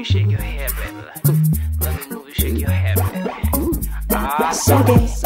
me shake your head, baby. Let me move you shake your head, baby. Ah, so.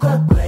coca.